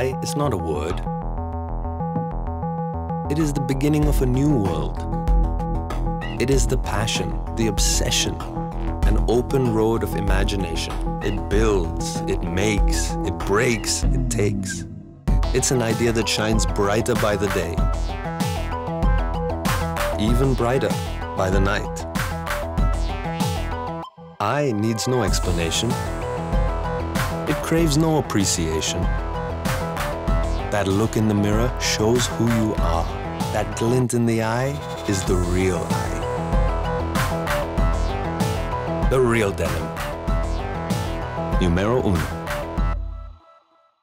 I is not a word. It is the beginning of a new world. It is the passion, the obsession, an open road of imagination. It builds, it makes, it breaks, it takes. It's an idea that shines brighter by the day, even brighter by the night. I needs no explanation. It craves no appreciation. That look in the mirror shows who you are. That glint in the eye is the real eye. The real denim. Numero uno.